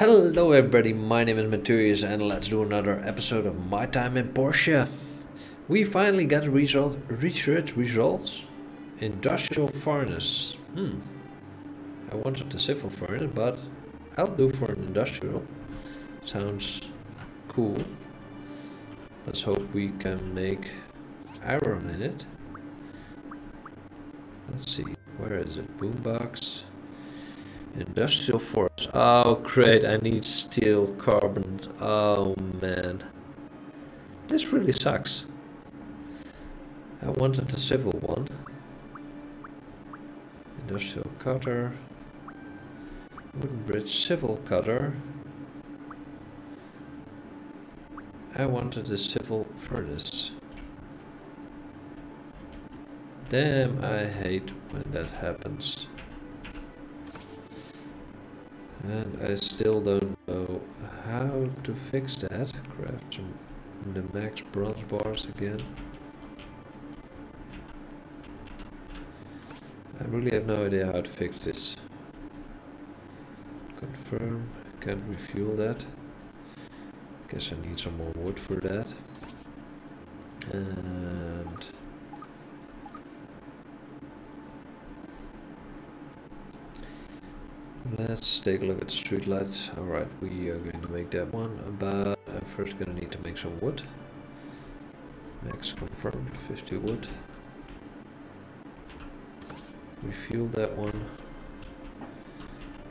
Hello everybody, my name is Menturius and let's do another episode of My Time in Portia. We finally got result, research results. Industrial furnace. Hmm. I wanted the civil furnace, but I'll do for an industrial. Sounds cool. Let's hope we can make iron in it. Let's see, where is it? Boombox. Industrial force. Oh, great. I need steel, carbon. Oh, man. This really sucks. I wanted the civil one. Industrial cutter. Wooden bridge civil cutter. I wanted the civil furnace. Damn, I hate when that happens. And I still don't know how to fix that. Craft some the max bronze bars again. I really have no idea how to fix this. Confirm, can't refuel that. Guess I need some more wood for that. And Let's take a look at the street light. Alright, we are going to make that one, but I'm first going to need to make some wood. Max confirmed, 50 wood. Refuel that one.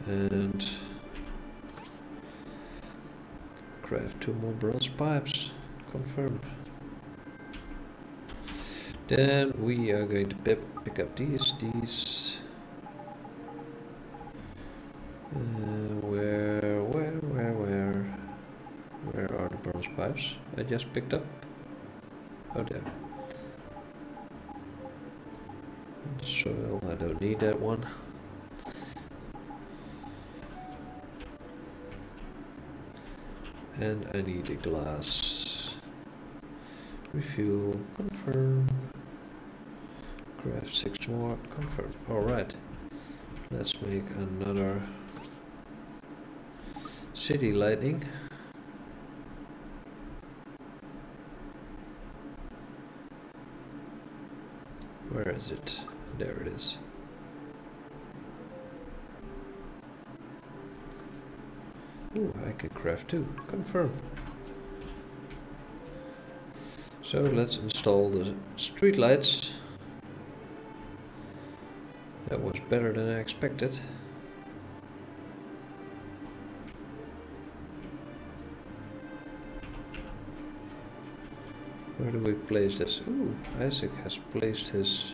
And craft two more bronze pipes. Confirmed. Then we are going to pick up these, these I just picked up? Oh, there. Soil, I don't need that one. And I need a glass. Refuel, confirm. Craft six more, confirm. Alright. Let's make another City Lightning. Where is it? There it is. Ooh, I can craft too. Confirm. So let's install the street lights. That was better than I expected. Where do we place this? Ooh, Isaac has placed his...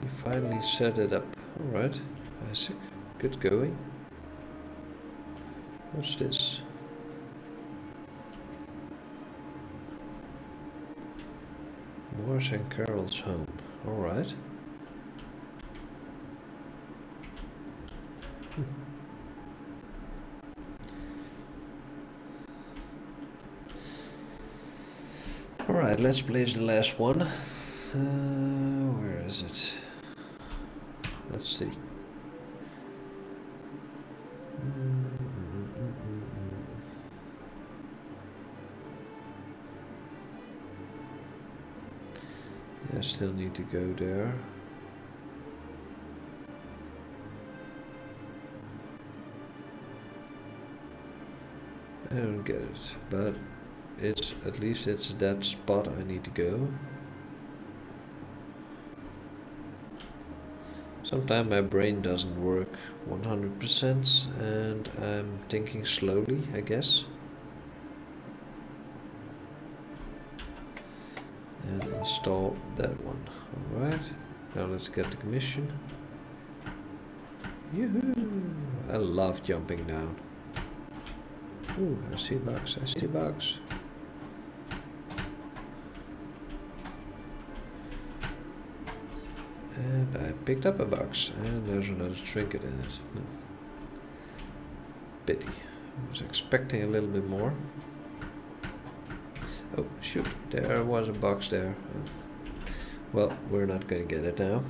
He finally set it up. Alright, Isaac, good going. What's this? Morse and Carol's home. Alright. Alright, let's place the last one. Uh, where is it? Let's see. I still need to go there. I don't get it, but it's at least it's that spot I need to go. Sometimes my brain doesn't work 100% and I'm thinking slowly, I guess. And install that one. Alright, now let's get the commission. Yoo-hoo! I love jumping down. Ooh, I see bugs, I see bugs. And I picked up a box, and there's another trinket in it. Hmm. Pity. I was expecting a little bit more. Oh, shoot, there was a box there. Well, we're not going to get it now.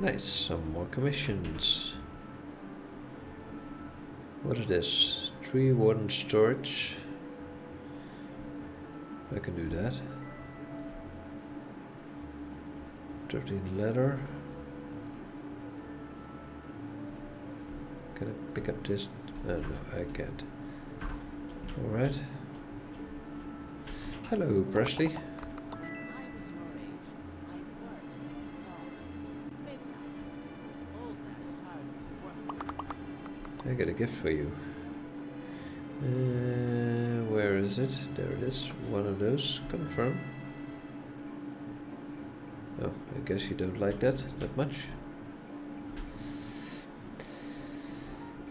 Nice, some more commissions. What is this? Three wooden storage. I can do that. 13 leather. Can I pick up this? Oh, no, I can't. Alright. Hello, Presley. I got a gift for you. Uh, where is it? There it is. One of those. Confirm. Oh, I guess you don't like that that much.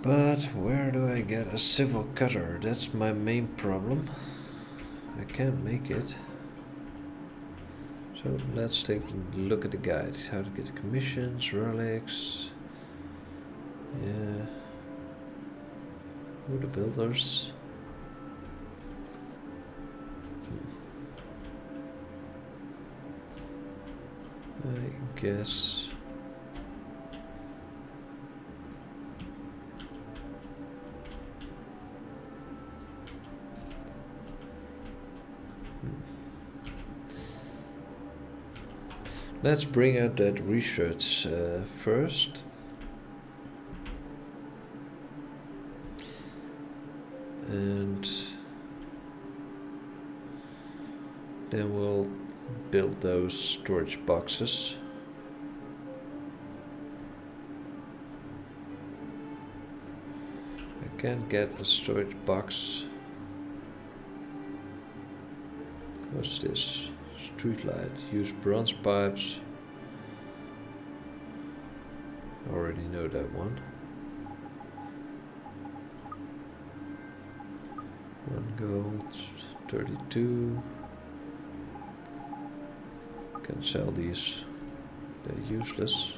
But where do I get a civil cutter? That's my main problem. I can't make it. So let's take a look at the guide. How to get commissions, relics. Yeah. Who the builders? I guess. Let's bring out that research uh, first. And then we'll build those storage boxes. I can't get the storage box. What's this? Street light. Use bronze pipes. Already know that one. One gold, 32. Can sell these. They're useless.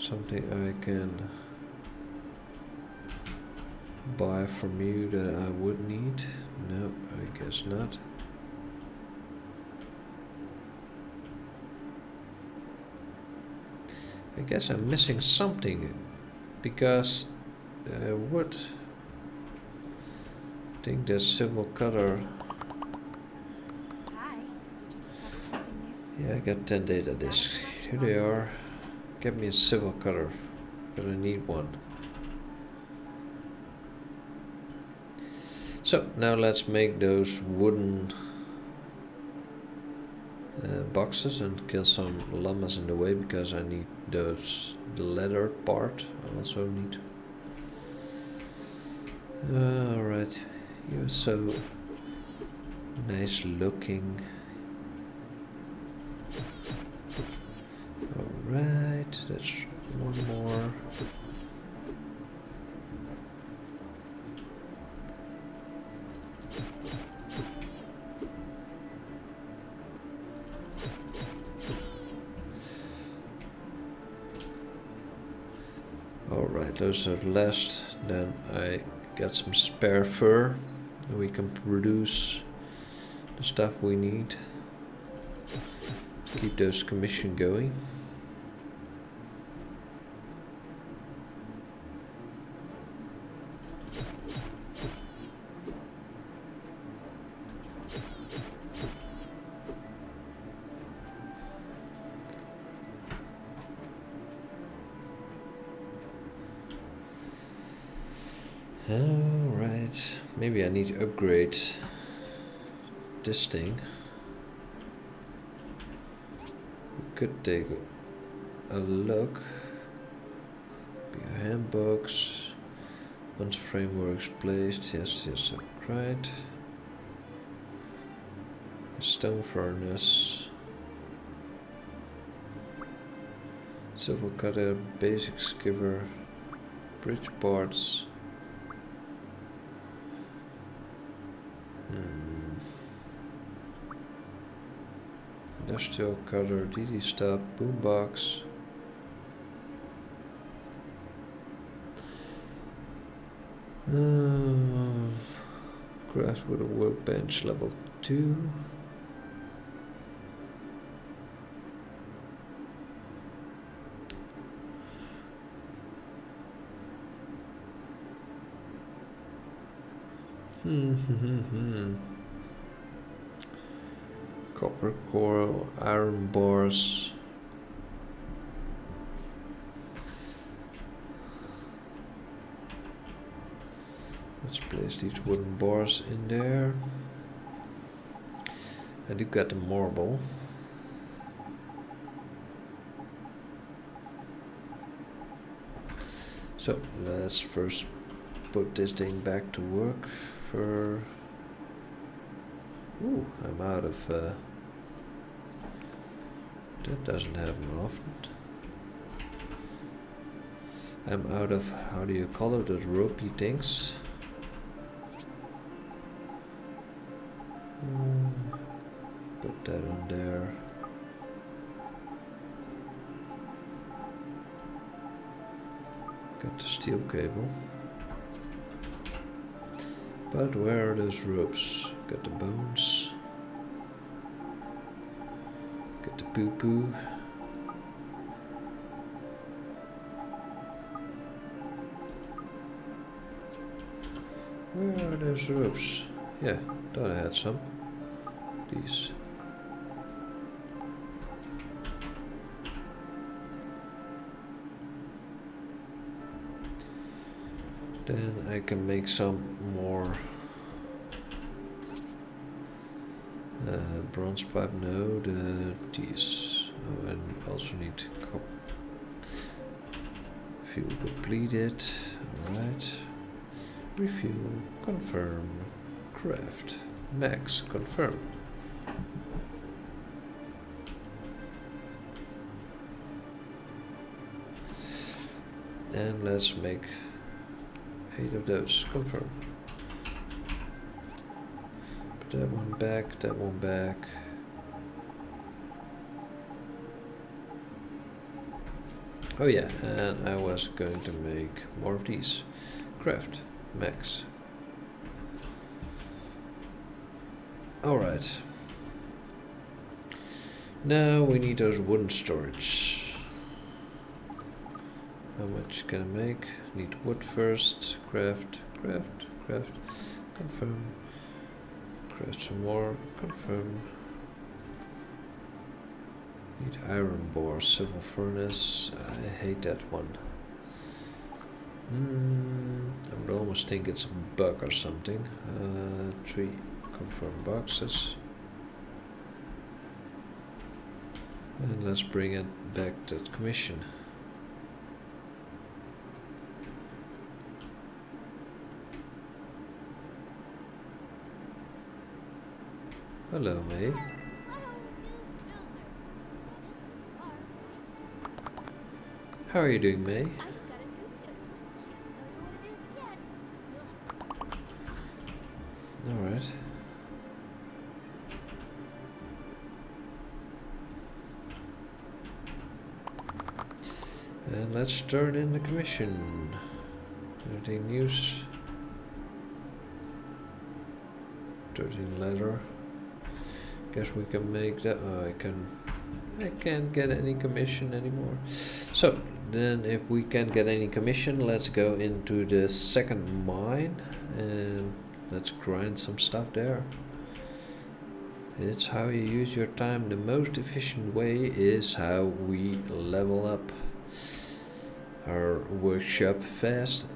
Something I can buy from you that I would need? No, I guess not. I guess I'm missing something because I uh, would think that civil cutter yeah I got 10 data disks. Here they are. Get me a civil cutter gonna need one. So now let's make those wooden uh, boxes and kill some llamas in the way because I need those the leather part I also need uh, alright. You're so nice looking. Alright that's one more those are last then I get some spare fur. And we can produce the stuff we need. To keep those commission going upgrade this thing. We could take a look. Your handbooks. Once frameworks placed, yes, yes, right. Stone furnace. Civil cutter, basic skiver, bridge parts. Industrial Cutter, DD stop, Boombox. Uh, grass with a workbench level 2. Hmm, hmm, hmm, hmm. Copper coral, iron bars. Let's place these wooden bars in there. And you got the marble. So let's first put this thing back to work for... Ooh, I'm out of... Uh, that doesn't happen often. I'm out of, how do you call it, those ropey things? Uh, put that on there. Got the steel cable. But where are those ropes? Got the bones. The poo-poo. Where are those ropes? Yeah, thought I had some. These. Then I can make some more uh, bronze pipe. No, uh, the these. Oh, and also need to cop fuel depleted. Alright. Refuel. Confirm. Craft. Max. Confirm. And let's make eight of those. Confirm. That one back, that one back. Oh yeah, and I was going to make more of these. Craft, max. Alright. Now we need those wooden storage. How much can I make? Need wood first. Craft, craft, craft. Confirm. Craft some more. Confirm. Need iron bore, civil furnace. I hate that one. Mm, I would almost think it's a bug or something. Uh, three confirm boxes. And let's bring it back to the commission. Hello, May. How are you doing, May? Alright. And let's turn in the commission. Anything news? 13 leather guess we can make that. Oh, I can I can't get any commission anymore. So then if we can't get any commission let's go into the second mine and let's grind some stuff there. It's how you use your time. The most efficient way is how we level up our workshop fast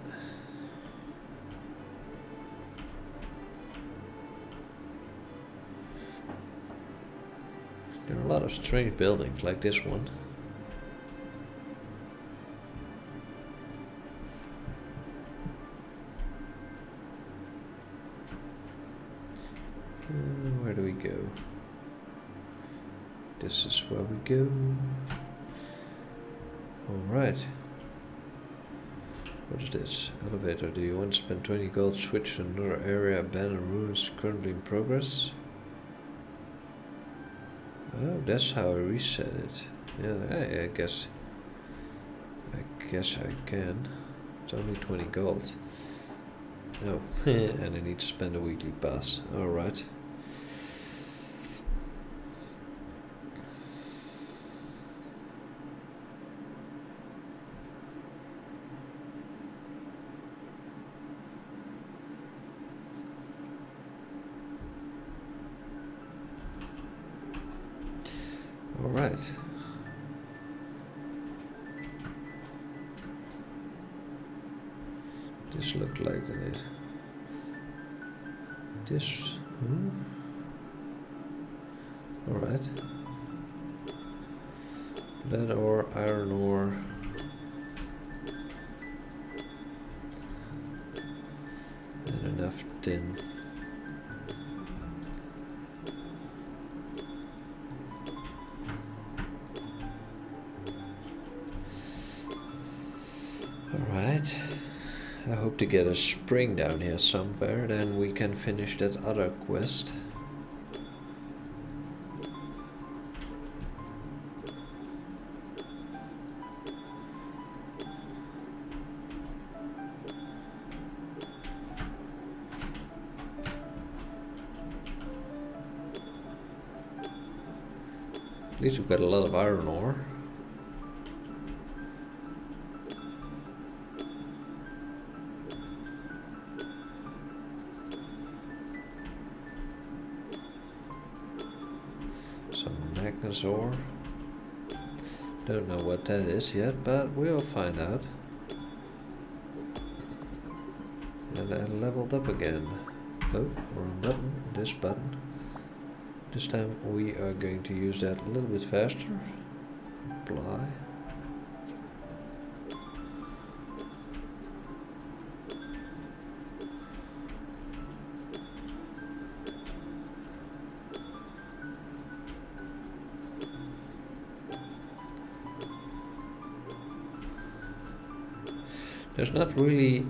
a lot of strange buildings like this one. Uh, where do we go? This is where we go. Alright. What is this? Elevator. Do you want to spend 20 gold? Switch to another area. Abandoned ruins currently in progress. Oh, that's how I reset it. Yeah, I, I guess. I guess I can. It's only 20 gold. Oh, and I need to spend a weekly pass. Alright. All right. This looked like it. This. Hmm? All right. Lead ore, iron ore. And enough tin. To get a spring down here somewhere, then we can finish that other quest. At least we've got a lot of iron ore. Don't know what that is yet, but we'll find out. And I leveled up again. Oh, wrong button. This button. This time we are going to use that a little bit faster. Apply. There's not really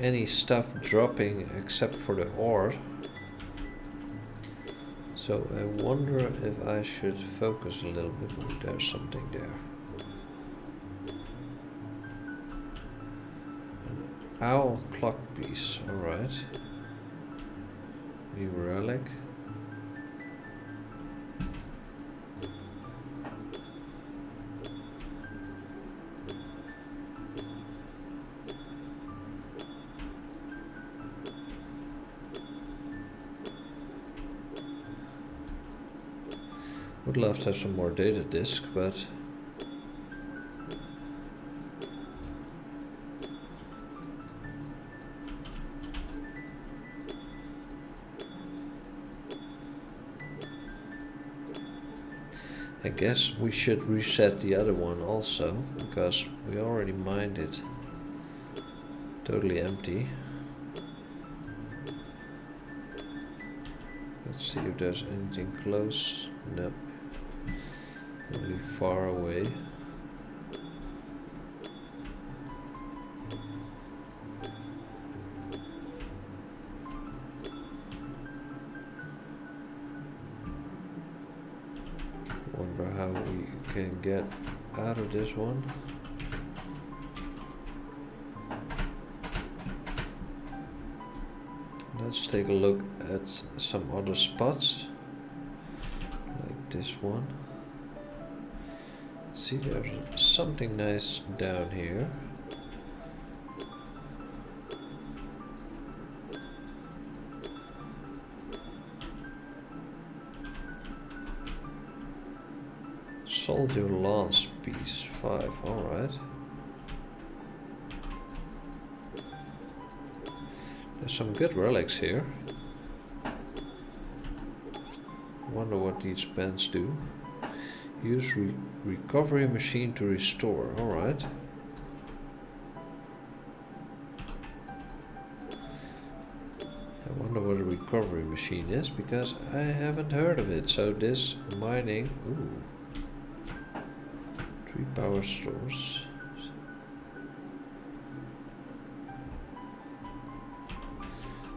any stuff dropping except for the ore. So I wonder if I should focus a little bit more. There's something there. An owl clock piece, alright. New relic. Would love to have some more data disk, but I guess we should reset the other one also, because we already mined it totally empty. Let's see if there's anything close. No. Far away. Wonder how we can get out of this one. Let's take a look at some other spots like this one. See, there's something nice down here. Soldier lance piece 5, alright. There's some good relics here. Wonder what these bands do. Use re recovery machine to restore. Alright. I wonder what a recovery machine is because I haven't heard of it. So this mining. Ooh. Three power stores.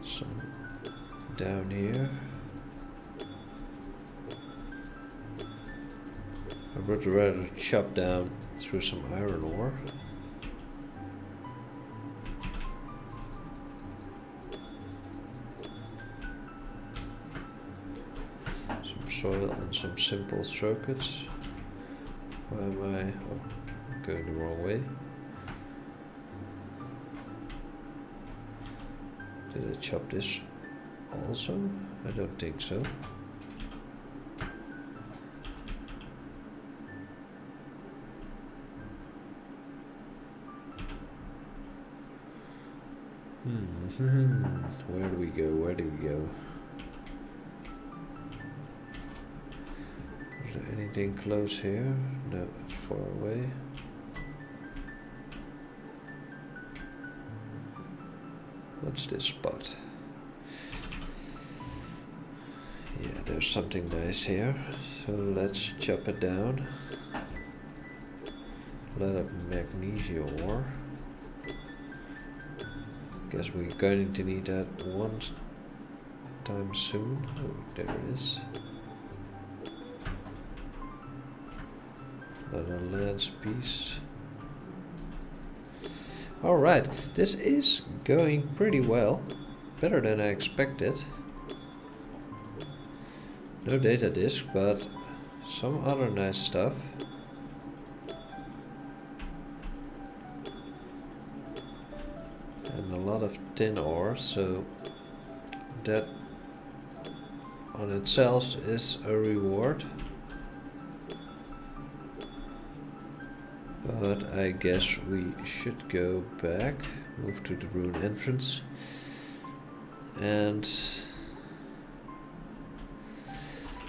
Some down here. I would rather chop down through some iron ore. Some soil and some simple circuits. Why am I oh, going the wrong way? Did I chop this also? I don't think so. Mm-hmm. Where do we go? Where do we go? Is there anything close here? No, it's far away. What's this spot? Yeah, there's something nice here. So let's chop it down. Let up magnesium ore. Guess we're going to need that one time soon. Oh, there it is. Another lance piece. Alright, this is going pretty well. Better than I expected. No data disk, but some other nice stuff. Or so. That on itself is a reward. But I guess we should go back move to the rune entrance. And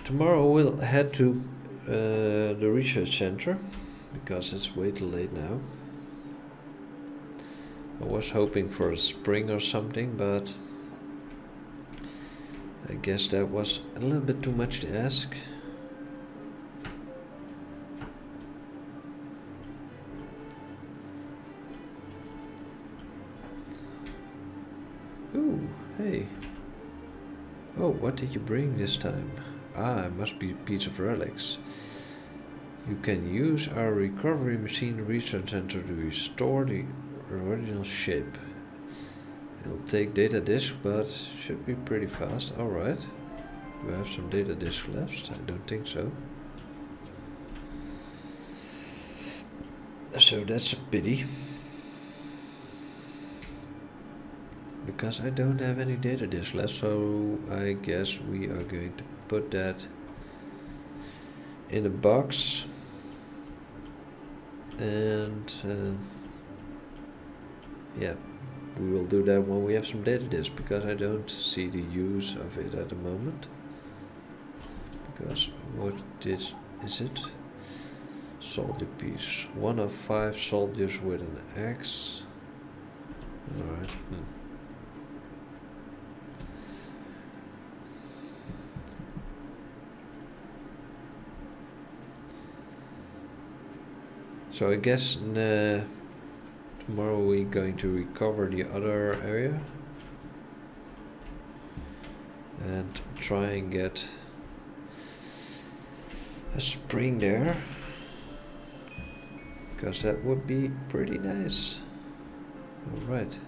tomorrow we'll head to uh, the research center because it's way too late now. I was hoping for a spring or something, but I guess that was a little bit too much to ask. Ooh, hey. Oh, what did you bring this time? Ah, it must be a piece of relics. You can use our recovery machine research center to restore the original shape. It'll take data disk, but should be pretty fast. Alright. Do I have some data disk left? I don't think so. So that's a pity. Because I don't have any data disk left, so I guess we are going to put that in a box and uh, yeah we will do that when we have some data disk because I don't see the use of it at the moment. Because what is, is it? Soldier piece. One of five soldiers with an axe. Alright hmm. So I guess uh, tomorrow we're going to recover the other area and try and get a spring there because that would be pretty nice. Alright.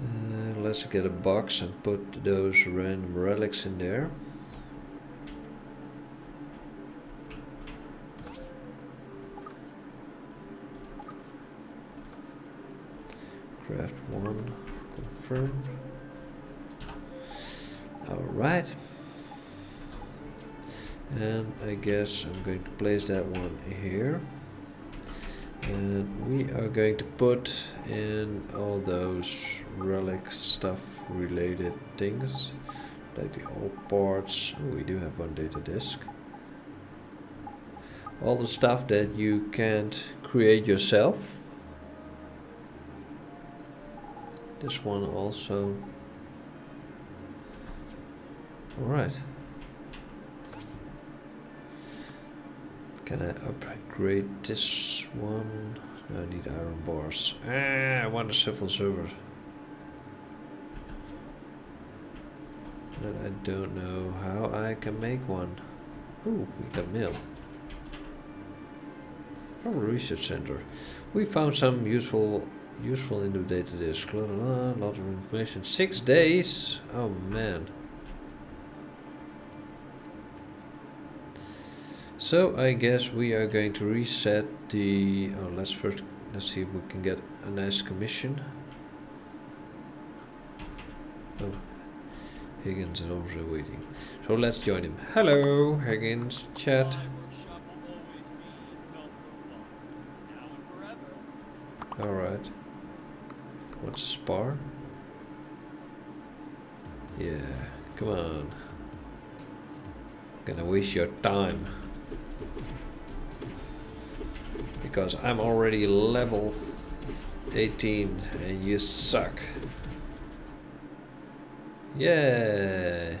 Uh, let's get a box and put those random relics in there. Craft one, confirm. Alright. And I guess I'm going to place that one here. And we are going to put in all those relic stuff related things. Like the old parts. Oh, we do have one data disk. All the stuff that you can't create yourself This one also. Alright. Can I upgrade this one? No, I need iron bars. Ah, I want a civil server. But I don't know how I can make one. Ooh, we got mail. From a research center. We found some useful useful in the data disk. A ah, lot of information. Six days? Oh man. So I guess we are going to reset the... Oh, let's first... Let's see if we can get a nice commission. Oh, Higgins is also waiting. So let's join him. Hello, Higgins, chat. Alright. What's a spar? Yeah, come on. Gonna waste your time. Because I'm already level 18 and you suck. Yeah.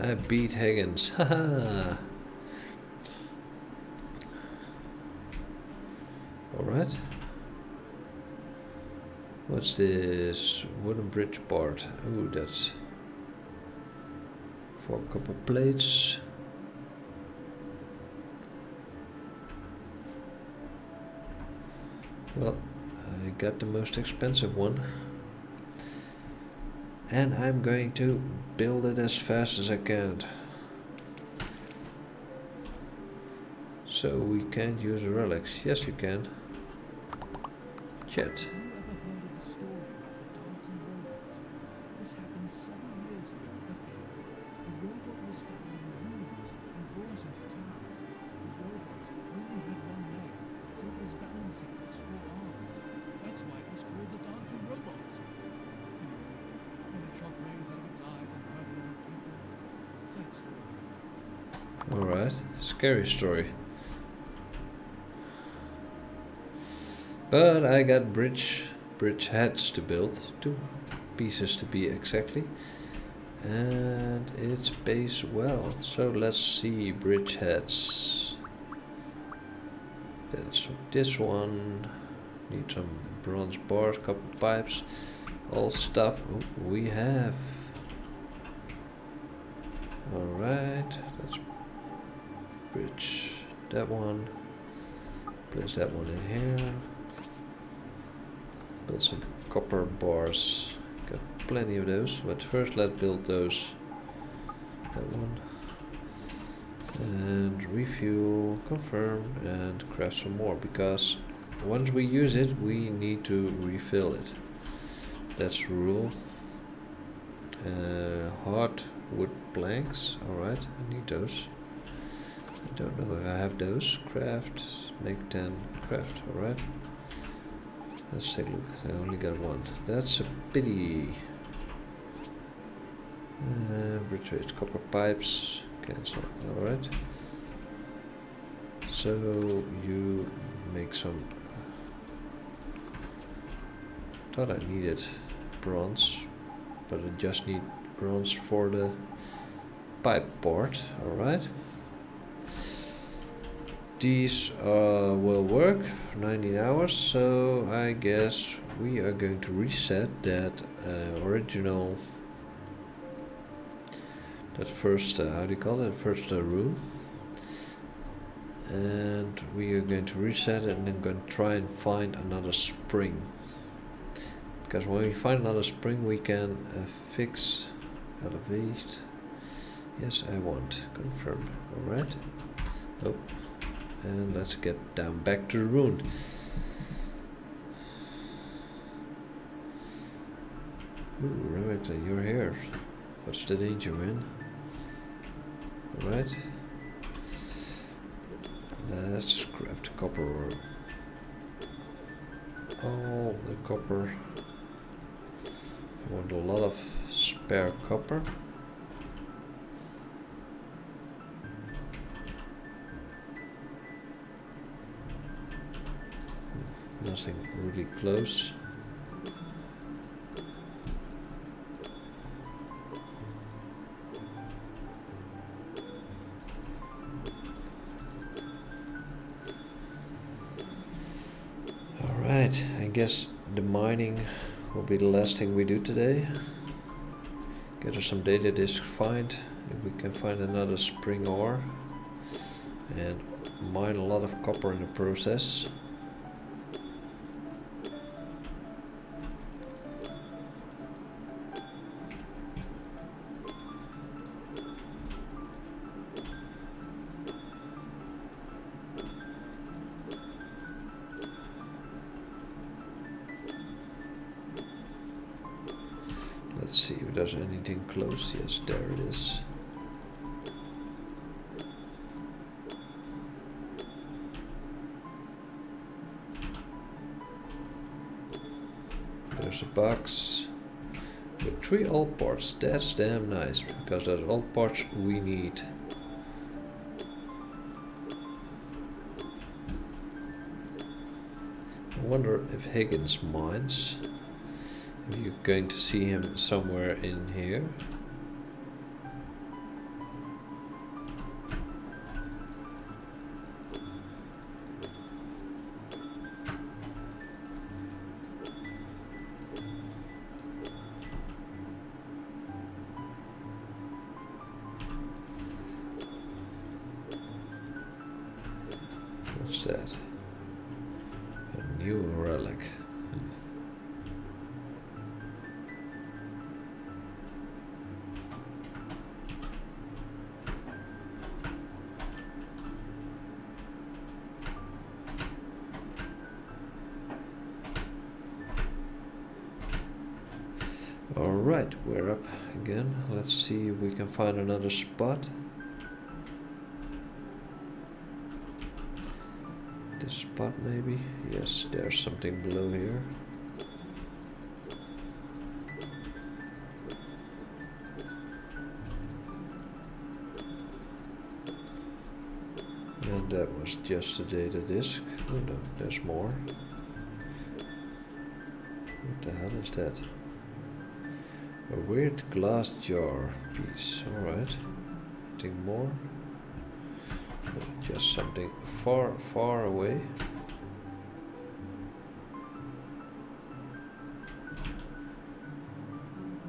I beat Higgins. Haha. Alright. What's this? Wooden bridge board. Ooh, that's four copper plates. Well, I got the most expensive one. And I'm going to build it as fast as I can. So we can't use relics. Yes, you can. Chat. Scary story. But I got bridge bridge heads to build, two pieces to be exactly. And it's base well. So let's see bridge heads. That's this one. Need some bronze bars, copper pipes, all stuff we have. Alright, let's bridge that one. Place that one in here. Build some copper bars. Got plenty of those but first let's build those. That one. And refuel confirm and craft some more because once we use it we need to refill it. That's rule. Uh, hard wood planks. Alright I need those don't know if I have those. Craft, make 10, craft, alright. Let's take a look. I only got one. That's a pity. Uh, retrieve copper pipes. Cancel. Alright. So you make some. Thought I needed bronze, but I just need bronze for the pipe board. Alright these uh, will work 19 hours so I guess we are going to reset that uh, original that first uh, how do you call it first uh, room and we are going to reset it and then going to try and find another spring. Because when we find another spring we can uh, fix elevate. Yes I want. Confirm. Alright oh and let's get down back to the rune. Ooh, Remington, uh, you're here. What's the danger, man? Alright. Let's grab the copper. All the copper. I want a lot of spare copper. Nothing really close. Alright, I guess the mining will be the last thing we do today. Get us some data disk find, if we can find another spring ore and mine a lot of copper in the process. Close? Yes, there it is. There's a box with three old parts. That's damn nice because those old parts we need. I wonder if Higgins minds. You're going to see him somewhere in here. Spot. This spot maybe? Yes, there's something blue here. And that was just the data disk. Oh no, there's more. What the hell is that? A weird glass jar piece. Alright. Anything more? just something far, far away.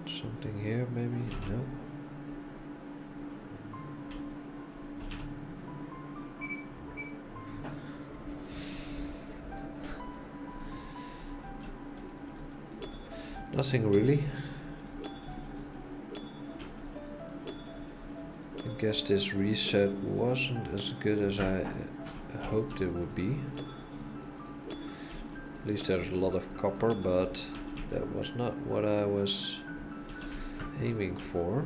Something here maybe? No. Nothing really. Guess this reset wasn't as good as I uh, hoped it would be. At least there's a lot of copper, but that was not what I was aiming for.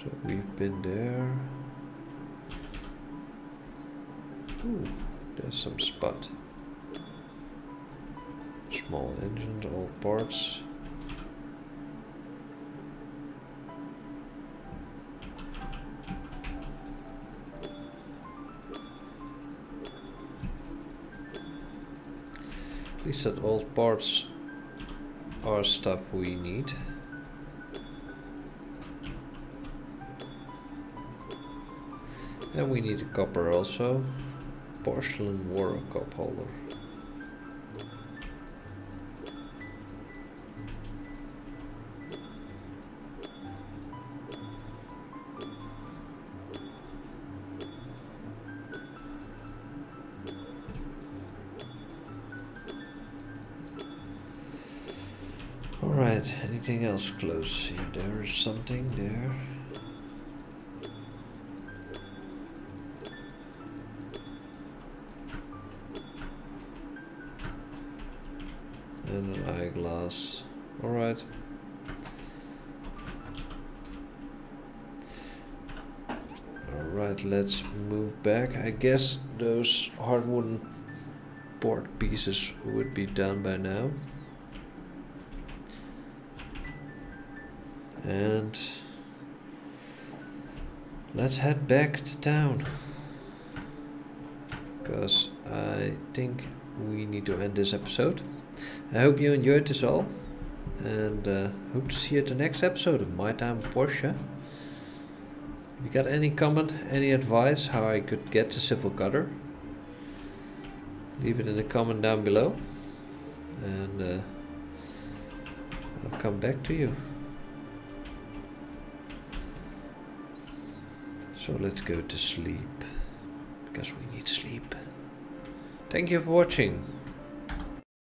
So we've been there. Ooh, there's some spot. Small engines, all parts. Least that all parts are stuff we need. And we need a copper also. Porcelain water cup holder. Anything else close? There is something there. And an eyeglass. Alright. Alright, let's move back. I guess those hard wooden board pieces would be done by now. And let's head back to town. Because I think we need to end this episode. I hope you enjoyed this all. And uh, hope to see you at the next episode of My Time Portia. If you got any comment, any advice how I could get to Civil Cutter, leave it in the comment down below. And uh, I'll come back to you. So let's go to sleep. Because we need sleep. Thank you for watching.